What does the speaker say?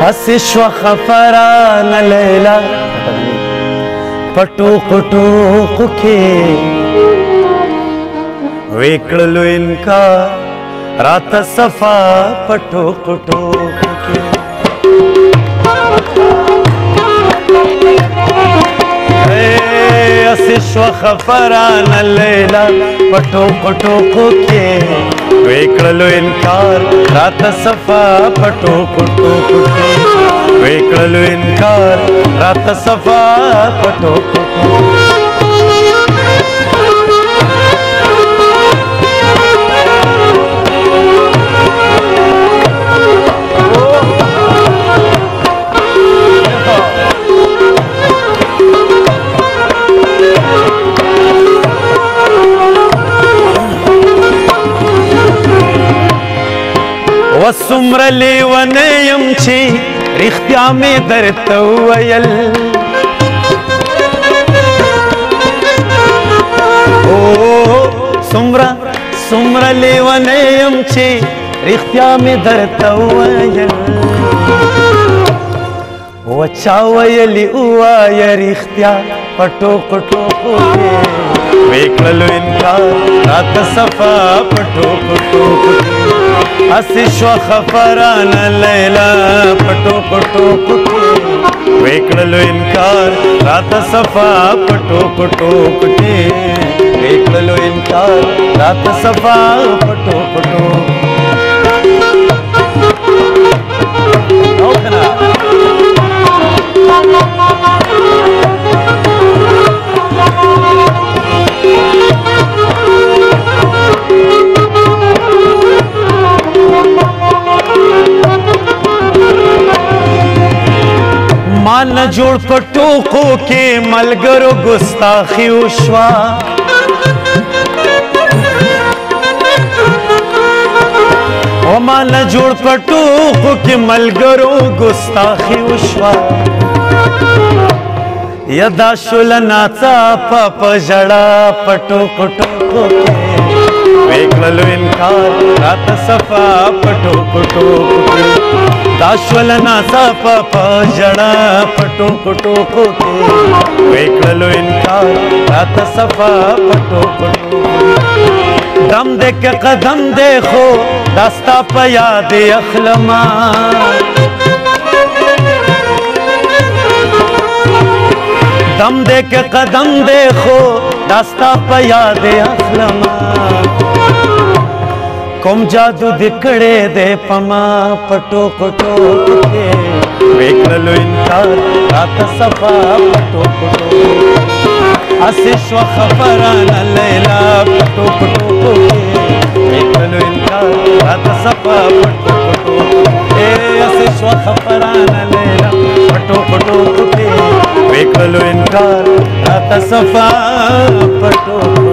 حسش و خفران لیلا پټو پټو کوکې وېکړلو انکا رات صفا پټو پټو کوکې حسش و خفران لیلا پټو پټو کوکې وېکړلو انکار رات صفا پټو پټو کوکې वेकल इनकार रात सफ़ा पटो وسمر لیونیم چی رښتیا مې درته ویل او سمرا سمرا لیوانه يم چې رښتیا مې درته ویل وچا ویلی وایا رښتیا پټو پټو کې وېکړلو انکار رات صفا پټو پټو کې ವಾಸಿಶ್ವ ಖಫರನ ಲೈಲ ಪಟೋ ಪಟೋ ಪಟೋ ವೇಕಳಲು ಇನ್ಕಾರ್ ರಾತ ಸಫಾ ಪಟೋ ಪಟೋ ಪಟೇ ವೇಕಳಲು ಇನ್ಕಾರ್ ರಾತ ಸಫಾ ಪಟೋ ಪಟೋ ನೋಡಣ مان جوړ پټوکو کې ملګرو ګستاخی وشوا او مان جوړ پټوکو کې ملګرو ګستاخی وشوا یدا شول ناڅا پپ جړا پټو پټو کې وېکلل انکار رات صفا پټو پټو کې دا شول ناصافه په جړه پټو پټو کو کې وېکړلو انکار رات صفا پټو پټو دم دې کې قدم دې خو داستا په یاد اخلما دم دې کې قدم دې خو داستا په یاد اخلما کوم جادو دکړې دې پما پټو پټو کې وکړلو انکار رات صفا پټو پټو اسې شو خبران لیلا پټو پټو کې وکړلو انکار رات صفا پټو پټو اے اسې شو خبران لیلا پټو پټو کې وکړلو انکار رات صفا پټو پټو